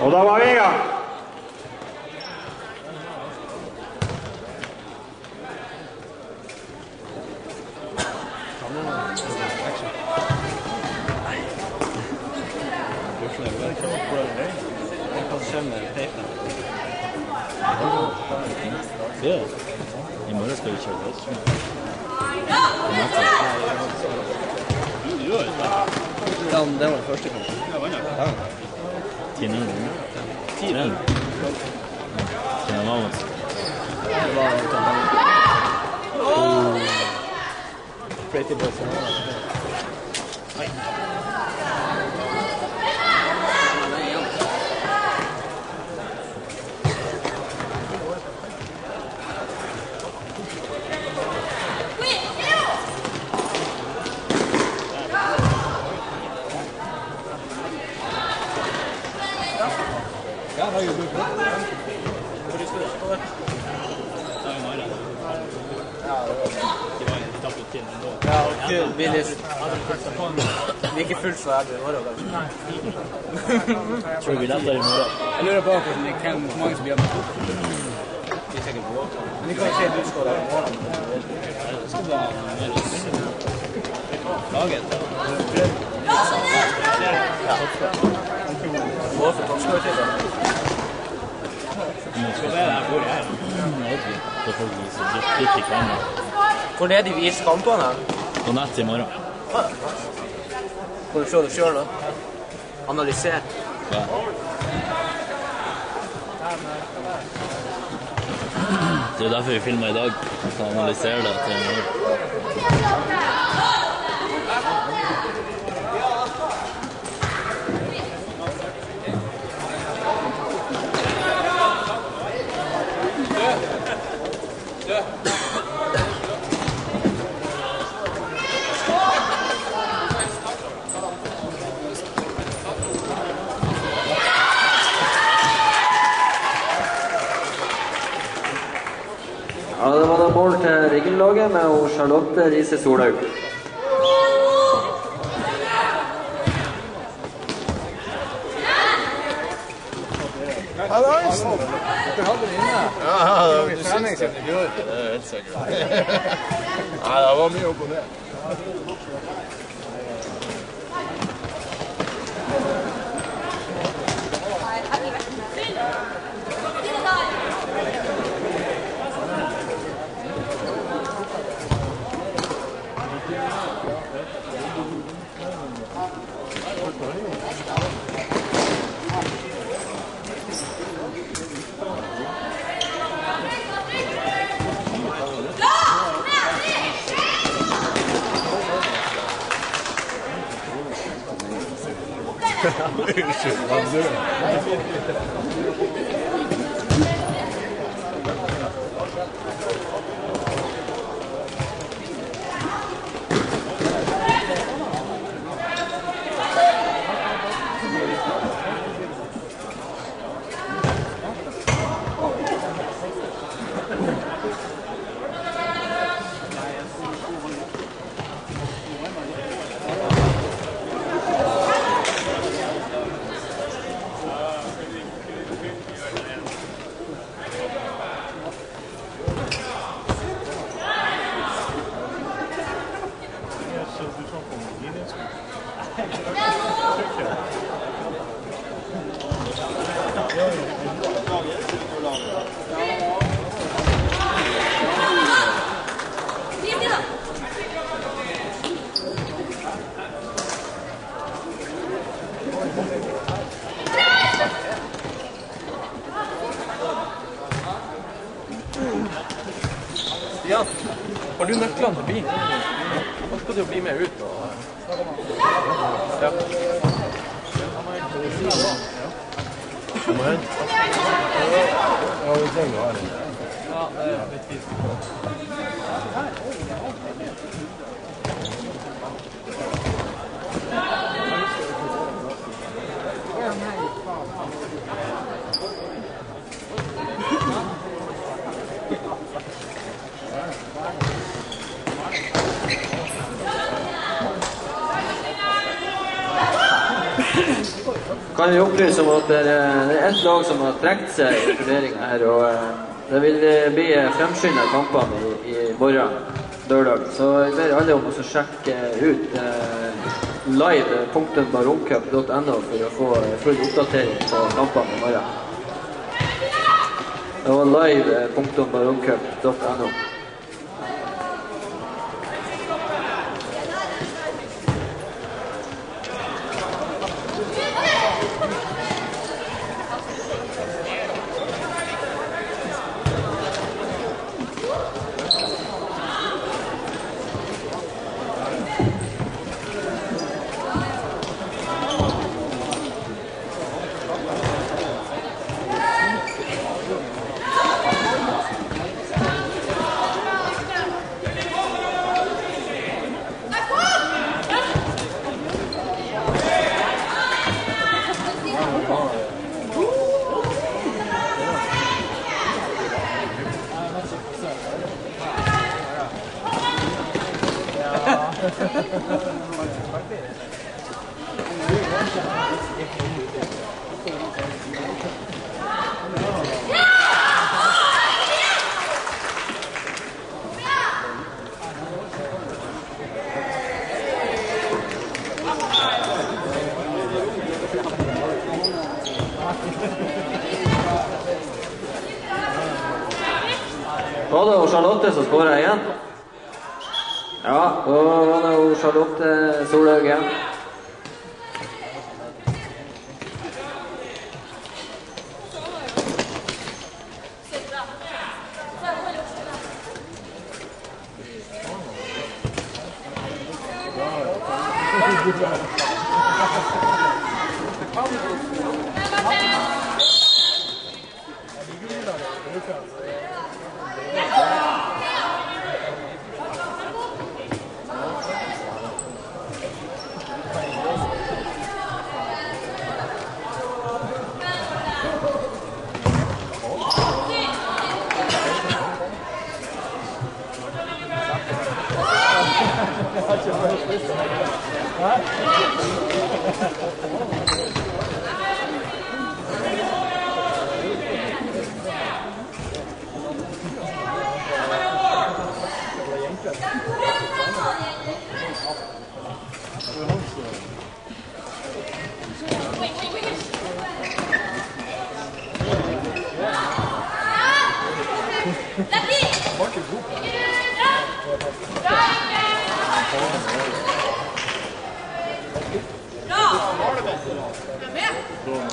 Og da var vi i gang. I morgen skal vi kjøre oss. Det var den første kampen. Tirando. Né? Tá tirando. Tirando vamos. Vamos. Preto e Bolsonaro. Vai. Ja, kul. Vi er litt- vi er ikke fullt så ærlige i morgen, kanskje. Tror du vi letter i morgen? Jeg lurer på det kan, hvor mange som blir med. Vi er sikkert gode. Men vi kan se du skal der i morgen. Det skal være laget. Gå for toppskårertittel. Skal være der hvor er. Selvfølgelig. Så du fikk ikke kamera. Hvor er de viser kampene? På nett i morgen. Får du se det sjøl, da? Analysere. Ja. Det er derfor vi filmer i dag. Så analyserer det til i morgen. Riggen-laget med hun Charlotte Riise Solhaug. Ja, du syns det? Det er helt sikkert. Nei, det var mye opp og ned. Du nøklene til bilen? Nå skal du bli med ut. Ja. Kom igjen. Ja, vi trenger å ha den. Kan vi opplyse om at det er, ett lag som har trukket seg i turneringa her. Og eh, det vil eh, bli fremskynda kampene i, i morgen, lørdag. Så jeg ber alle om å sjekke ut eh, live.baroncup.no for å få eh, full oppdatering på kampene i morgen. Det var live.baroncup.no. Var det Charlotte som skåra igjen? Ja, og han er jo Charlotte Solhaug igjen.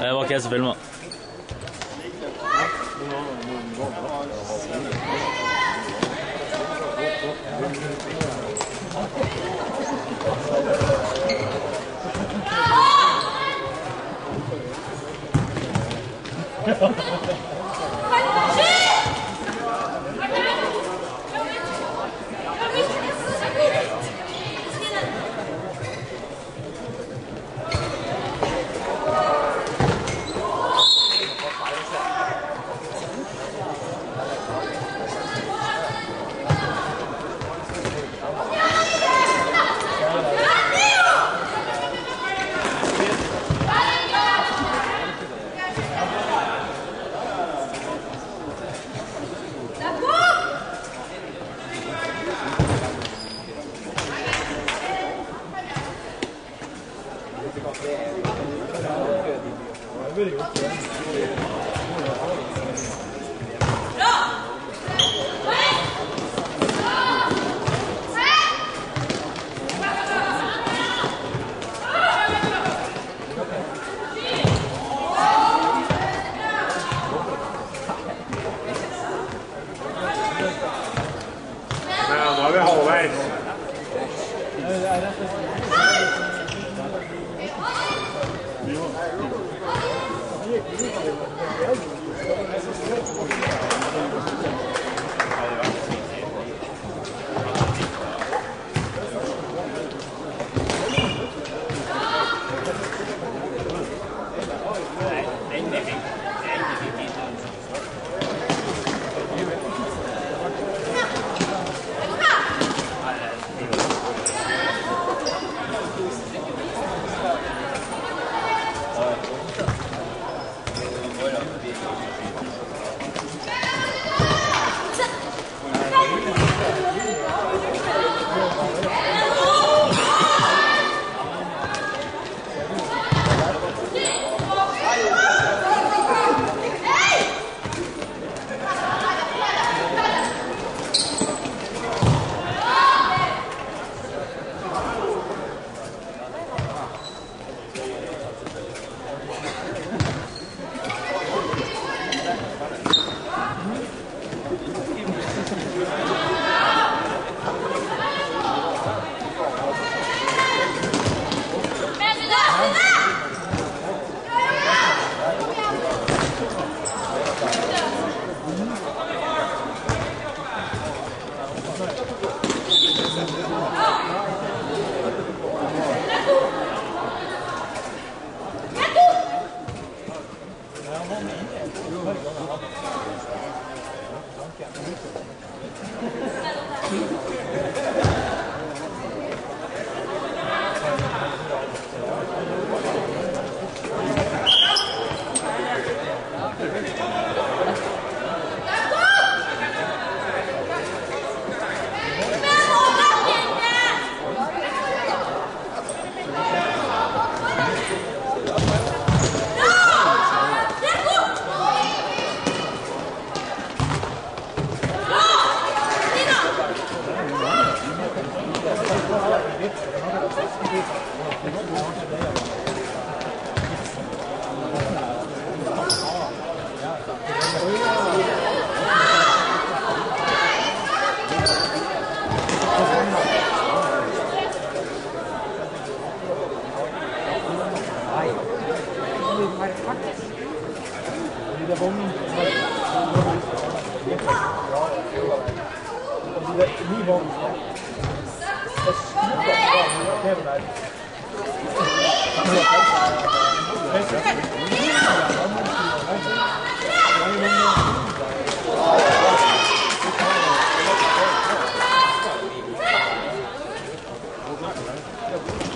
Det var ikke jeg som filma. Ja, 야, 뭐.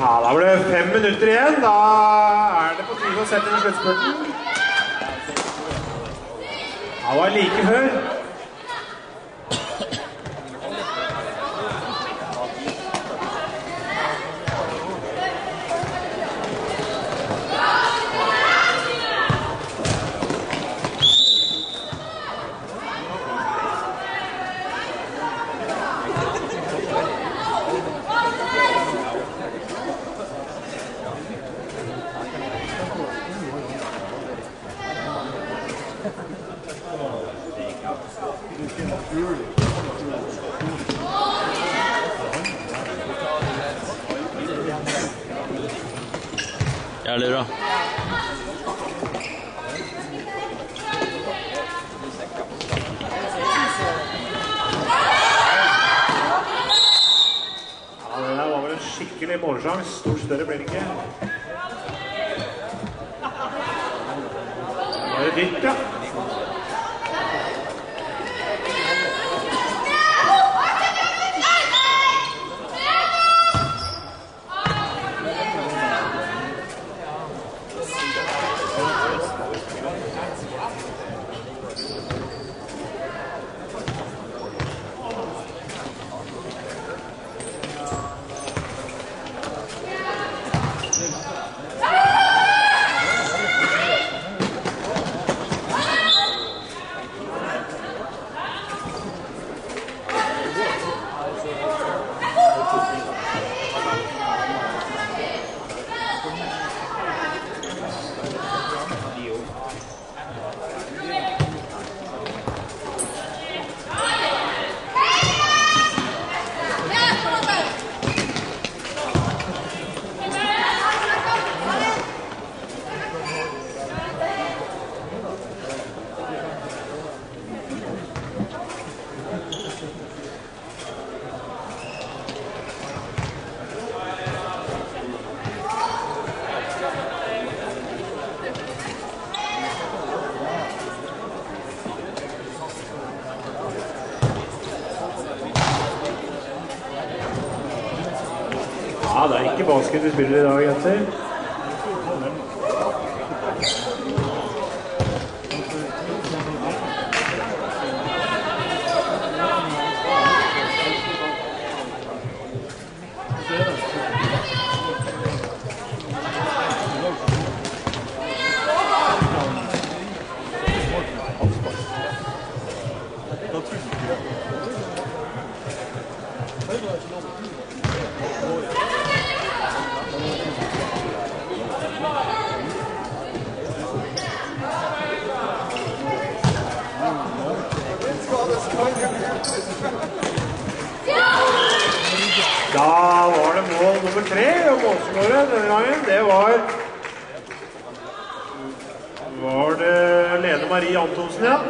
Ja, Da blir det fem minutter igjen. Da er det på tide å sette inn sluttspurten. Det var like før. Jævlig bra. Ja, Det der var vel en skikkelig målsjanse. Stort større blir det ikke. Det er ditt, ja. Ja, det er ikke basket vi spiller i dag, jenter.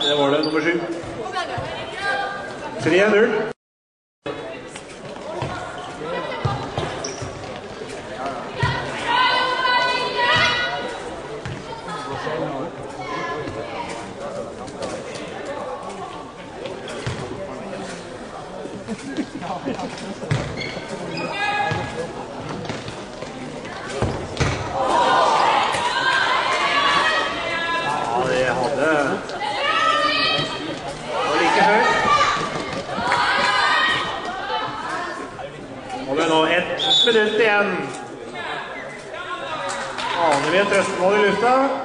Det var det, nummer sju. 3-0. kampen, nå ett minutt igjen. Aner vi et trøstemål i lufta?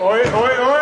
Oi, oi, oi!